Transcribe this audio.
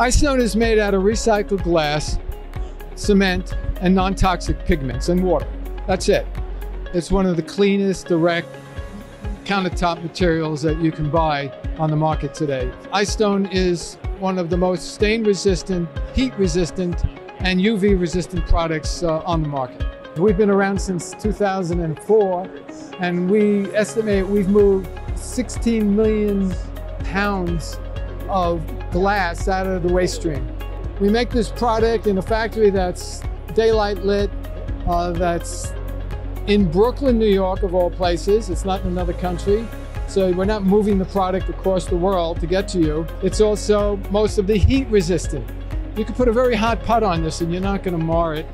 Icestone is made out of recycled glass, cement, and non-toxic pigments and water. That's it. It's one of the cleanest, direct countertop materials that you can buy on the market today. Icestone is one of the most stain resistant, heat resistant, and UV resistant products uh, on the market. We've been around since 2004 and we estimate we've moved 16 million pounds of glass out of the waste stream. We make this product in a factory that's daylight lit, uh, that's in Brooklyn, New York, of all places. It's not in another country. So we're not moving the product across the world to get to you. It's also most of the heat resistant. You could put a very hot pot on this and you're not going to mar it.